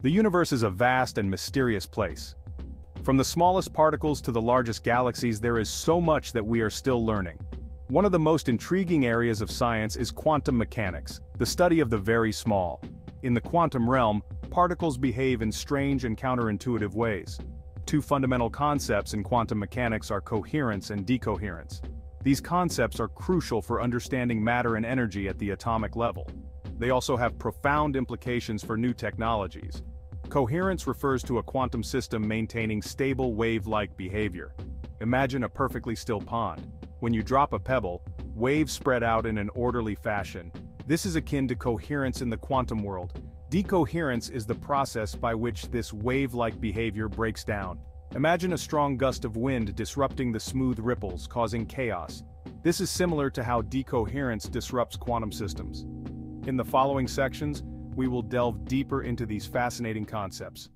The universe is a vast and mysterious place. From the smallest particles to the largest galaxies there is so much that we are still learning. One of the most intriguing areas of science is quantum mechanics, the study of the very small. In the quantum realm, particles behave in strange and counterintuitive ways. Two fundamental concepts in quantum mechanics are coherence and decoherence. These concepts are crucial for understanding matter and energy at the atomic level. They also have profound implications for new technologies. Coherence refers to a quantum system maintaining stable wave-like behavior. Imagine a perfectly still pond. When you drop a pebble, waves spread out in an orderly fashion. This is akin to coherence in the quantum world, Decoherence is the process by which this wave-like behavior breaks down. Imagine a strong gust of wind disrupting the smooth ripples, causing chaos. This is similar to how decoherence disrupts quantum systems. In the following sections, we will delve deeper into these fascinating concepts.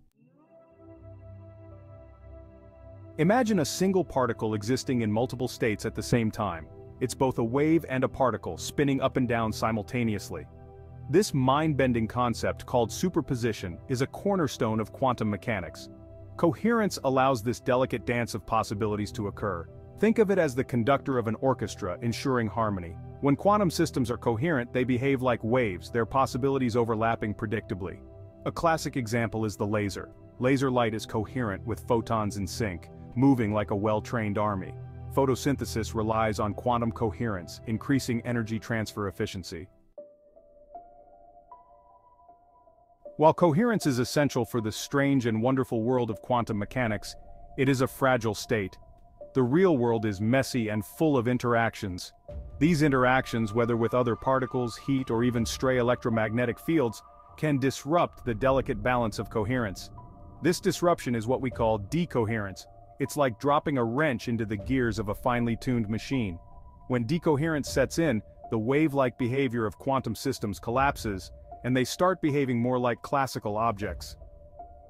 Imagine a single particle existing in multiple states at the same time. It's both a wave and a particle spinning up and down simultaneously. This mind-bending concept called superposition is a cornerstone of quantum mechanics. Coherence allows this delicate dance of possibilities to occur. Think of it as the conductor of an orchestra ensuring harmony. When quantum systems are coherent they behave like waves, their possibilities overlapping predictably. A classic example is the laser. Laser light is coherent with photons in sync, moving like a well-trained army. Photosynthesis relies on quantum coherence, increasing energy transfer efficiency. While coherence is essential for the strange and wonderful world of quantum mechanics, it is a fragile state. The real world is messy and full of interactions. These interactions, whether with other particles, heat or even stray electromagnetic fields, can disrupt the delicate balance of coherence. This disruption is what we call decoherence. It's like dropping a wrench into the gears of a finely tuned machine. When decoherence sets in, the wave-like behavior of quantum systems collapses, and they start behaving more like classical objects.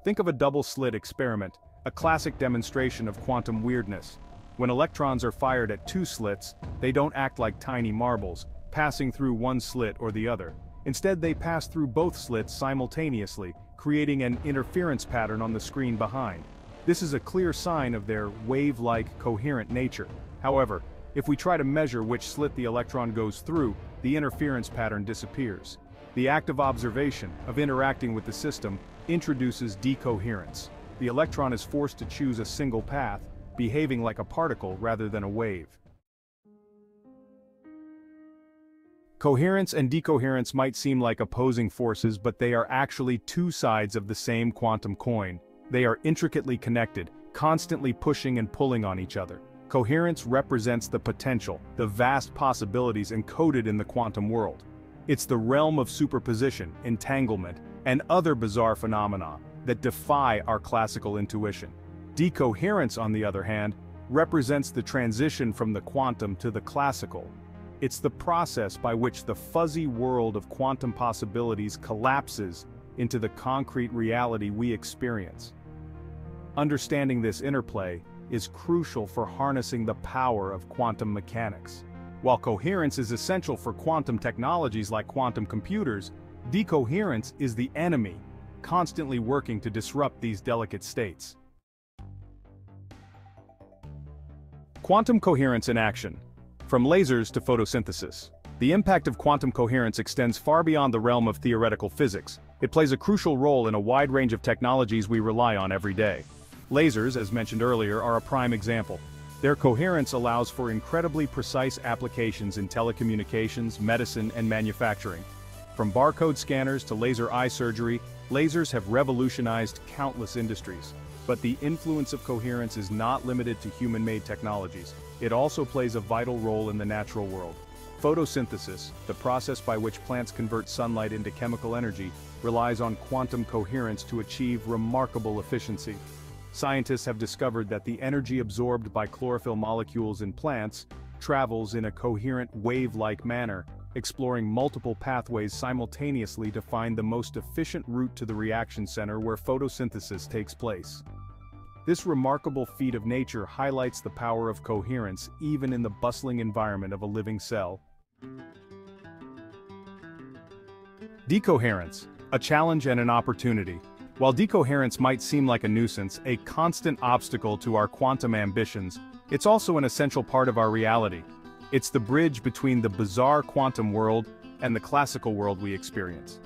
Think of a double-slit experiment, a classic demonstration of quantum weirdness. When electrons are fired at two slits, they don't act like tiny marbles, passing through one slit or the other. Instead they pass through both slits simultaneously, creating an interference pattern on the screen behind. This is a clear sign of their wave-like coherent nature. However, if we try to measure which slit the electron goes through, the interference pattern disappears. The act of observation, of interacting with the system, introduces decoherence. The electron is forced to choose a single path, behaving like a particle rather than a wave. Coherence and decoherence might seem like opposing forces but they are actually two sides of the same quantum coin. They are intricately connected, constantly pushing and pulling on each other. Coherence represents the potential, the vast possibilities encoded in the quantum world. It's the realm of superposition, entanglement, and other bizarre phenomena that defy our classical intuition. Decoherence, on the other hand, represents the transition from the quantum to the classical. It's the process by which the fuzzy world of quantum possibilities collapses into the concrete reality we experience. Understanding this interplay is crucial for harnessing the power of quantum mechanics. While coherence is essential for quantum technologies like quantum computers, decoherence is the enemy, constantly working to disrupt these delicate states. Quantum coherence in action. From lasers to photosynthesis. The impact of quantum coherence extends far beyond the realm of theoretical physics. It plays a crucial role in a wide range of technologies we rely on every day. Lasers, as mentioned earlier, are a prime example. Their coherence allows for incredibly precise applications in telecommunications, medicine, and manufacturing. From barcode scanners to laser eye surgery, lasers have revolutionized countless industries. But the influence of coherence is not limited to human-made technologies. It also plays a vital role in the natural world. Photosynthesis, the process by which plants convert sunlight into chemical energy, relies on quantum coherence to achieve remarkable efficiency. Scientists have discovered that the energy absorbed by chlorophyll molecules in plants travels in a coherent wave-like manner, exploring multiple pathways simultaneously to find the most efficient route to the reaction center where photosynthesis takes place. This remarkable feat of nature highlights the power of coherence even in the bustling environment of a living cell. Decoherence, a challenge and an opportunity. While decoherence might seem like a nuisance, a constant obstacle to our quantum ambitions, it's also an essential part of our reality. It's the bridge between the bizarre quantum world and the classical world we experience.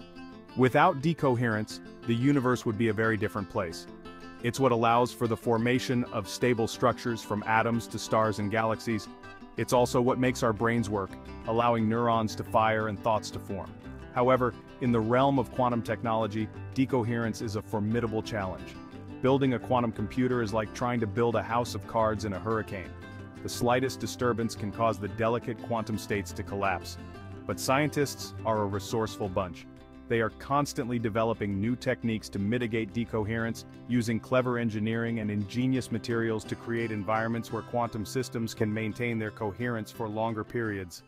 Without decoherence, the universe would be a very different place. It's what allows for the formation of stable structures from atoms to stars and galaxies. It's also what makes our brains work, allowing neurons to fire and thoughts to form. However, in the realm of quantum technology, decoherence is a formidable challenge. Building a quantum computer is like trying to build a house of cards in a hurricane. The slightest disturbance can cause the delicate quantum states to collapse. But scientists are a resourceful bunch. They are constantly developing new techniques to mitigate decoherence, using clever engineering and ingenious materials to create environments where quantum systems can maintain their coherence for longer periods.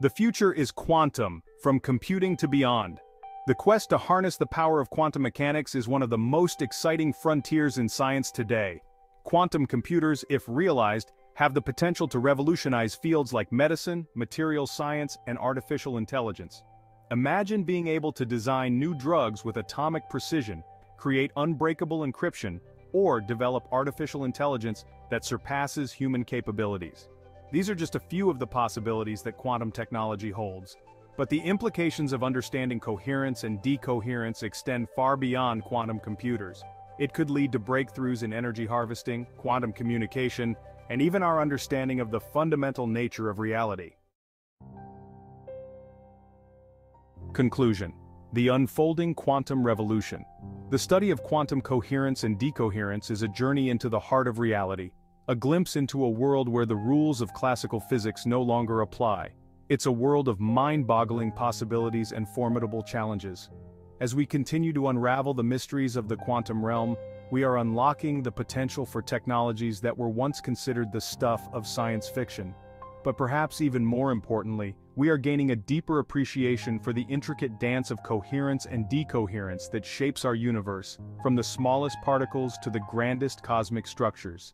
The future is quantum, from computing to beyond. The quest to harness the power of quantum mechanics is one of the most exciting frontiers in science today. Quantum computers, if realized, have the potential to revolutionize fields like medicine, material science, and artificial intelligence. Imagine being able to design new drugs with atomic precision, create unbreakable encryption, or develop artificial intelligence that surpasses human capabilities. These are just a few of the possibilities that quantum technology holds. But the implications of understanding coherence and decoherence extend far beyond quantum computers. It could lead to breakthroughs in energy harvesting, quantum communication, and even our understanding of the fundamental nature of reality. Conclusion. The unfolding quantum revolution. The study of quantum coherence and decoherence is a journey into the heart of reality, a glimpse into a world where the rules of classical physics no longer apply. It's a world of mind-boggling possibilities and formidable challenges. As we continue to unravel the mysteries of the quantum realm, we are unlocking the potential for technologies that were once considered the stuff of science fiction. But perhaps even more importantly, we are gaining a deeper appreciation for the intricate dance of coherence and decoherence that shapes our universe, from the smallest particles to the grandest cosmic structures.